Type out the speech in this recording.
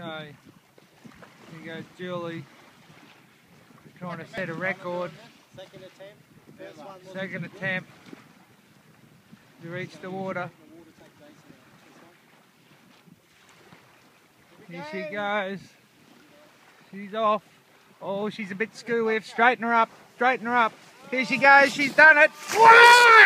Okay. Here goes Julie. Trying to set a record. Second attempt. First one Second Second attempt to reach the water. Here she goes. She's off. Oh, she's a bit screwy. Straighten her up. Straighten her up. Here she goes. She's done it. Whoa!